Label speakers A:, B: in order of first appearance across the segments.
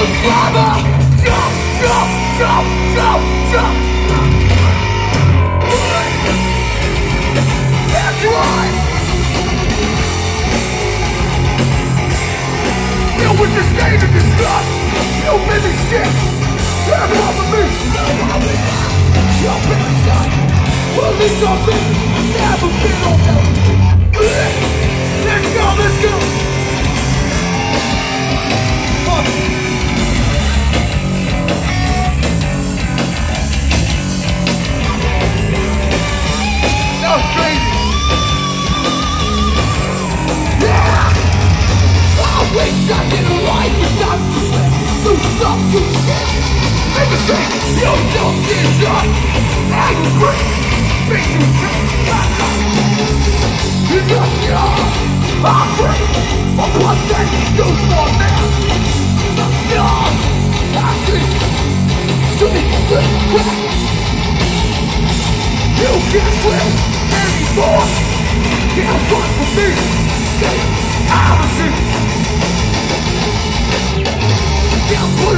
A: Forever! Jump, jump, jump, jump, jump! That's right! With this game of disgust! You baby shit! Get off of me! You're baby shit! Well, at least I've Do something shit Make a thing you don't deserve Angry Makes you You just young Hungry For one thing you want now Young Happy To be You can't win anymore Can't fight for me. Get out of here You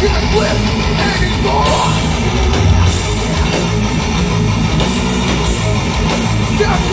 A: can't live anymore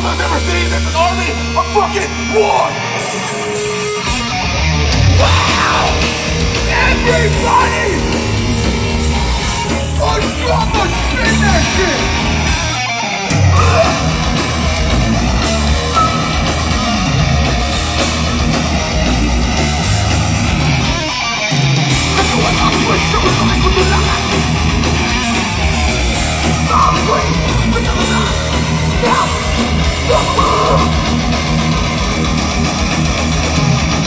A: Osama's ever seen an army of fucking war! Wow! Everybody! Spin that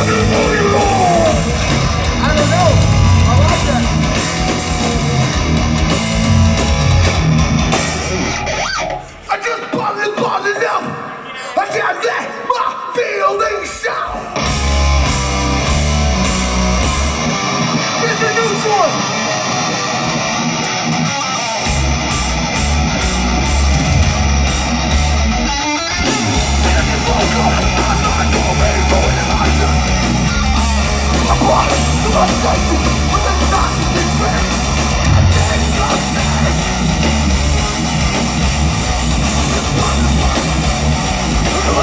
A: What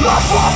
A: That's